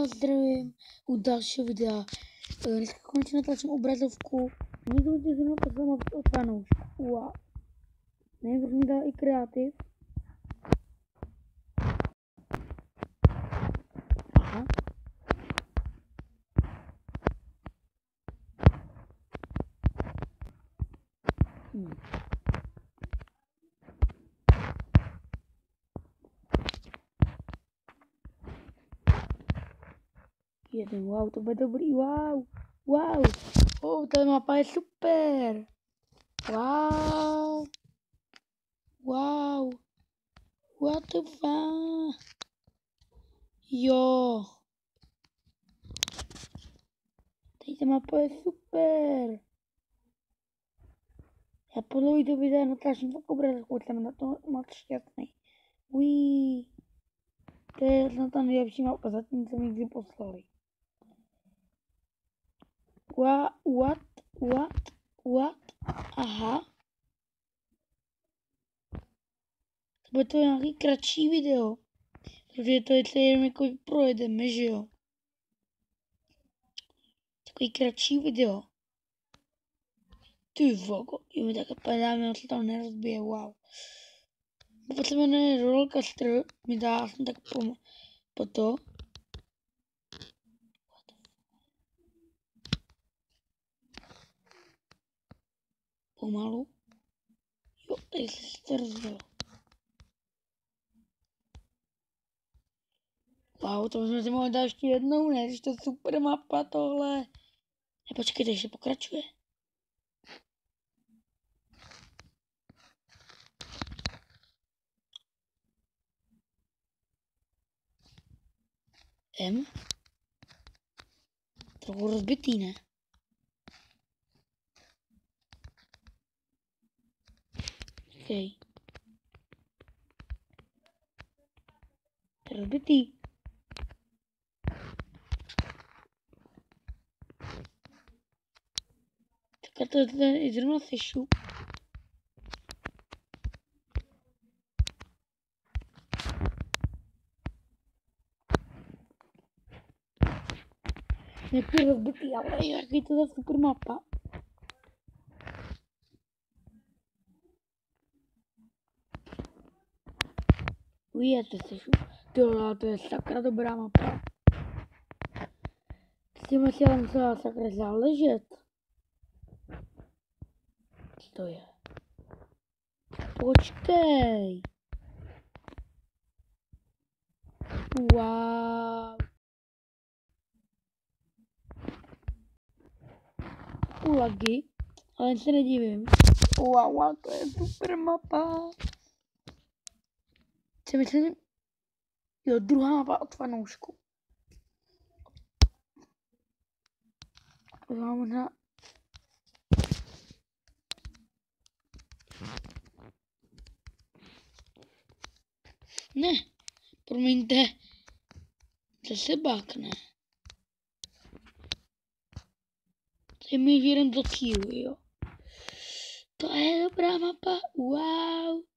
vás zdravím u dalšího videa. Eh, Dneska konečně natlačím obrazovku. Někdo mi zrovna poslal mám otvanou. Wow. Nevím, proč mi dal i kreativ. Aha. Hmm. Jeden, wow, to bude dobrý, wow, wow, oh, ta mapa je super, wow, wow, what the fuck, jo, tady ta mapa je super, já po dlouhé době natáčím fakt obrazovku, jsem na to moc šťastný, Uí. To je snad ta nejlepší mapa zatím, co mi kdy poslali. What, what, what, what, aha. Bude to nějaký kratší video. Protože to je jenom jako projedeme, že jo. Takový kratší video. Ty vogo, jo takhle padáme, se tam nerozbije, wow. Pokud se jmenuje Rollercoaster, mi dá aspoň tak po, po to. Pomalu. Jo, tady se to. Wow, to jsme si mohli dát ještě jednou, ne? Když to super mapa tohle. Ne, počkejte, ještě pokračuje. M. Trochu rozbitý, ne? OK. Rozbitý. Tak to je zrovna fišu. Nějaký rozbitý, ale jaký to je super mapa. Šu. Tohle to je sakra dobrá mapa. S asi ale musela sakra záležet. Co to je? Počkej. Wow. lagy, ale se nedivím. Wow, wow, to je super mapa. Co myslím? Jo, druhá mapa od fanoušku. Já možná... Ne, promiňte, to se bákne. je mi jeden do kiwi, jo. To je dobrá mapa, wow.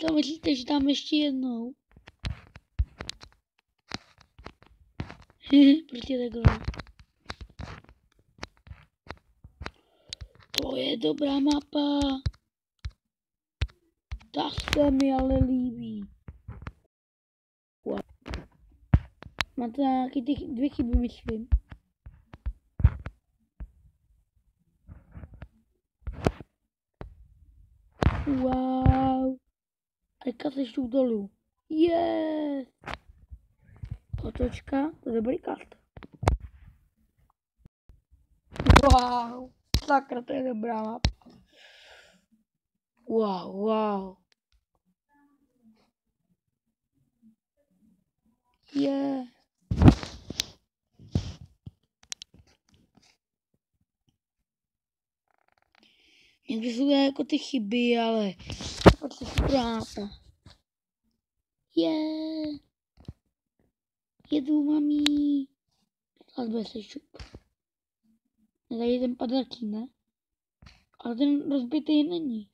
Že tam ještě jednou? Prostě takhle. To je dobrá mapa. Tak se mi ale líbí. Máte nějaký ty dvě chyby, myslím. Wow. Teďka se štu dolů. Yes. Otočka, to je dobrý kart. Wow. Sakra, to je dobrá mapa. Wow, wow. Yeah. Někdy jsou jako ty chyby, ale se práta. Je. Jedu, mamí. A bude se šup. Tady ten padaký, ne? Ale ten rozbitý není.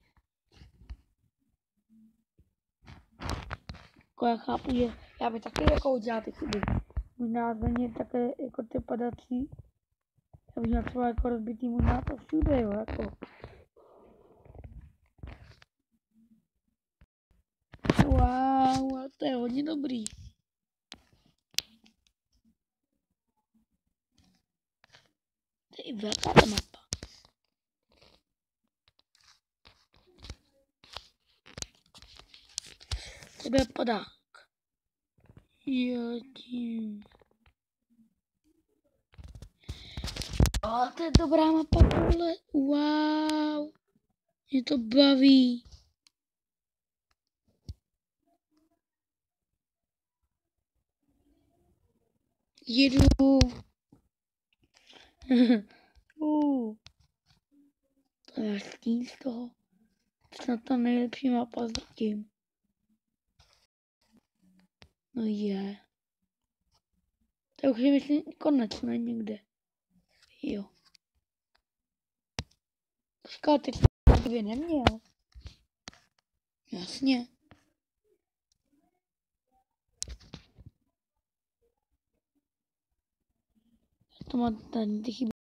Jako já chápu, že já bych taky jako udělal ty chyby. možná změnit také jako ty padací. Já bych měl třeba jako rozbitý možná to všude, jo, jako. Wow, to je hodně dobrý. To je velká ta mapa. Tebe padák. Jo, tím. O, to je dobrá mapa, tohle. Wow. Mě to baví. Jedu. To je stín z toho. Snad ta nejlepší mapa zatím. No je. To už je myslím konec, ne někde. Jo. Počká, teď jsem dvě neměl. Jasně. To má tady ty chybí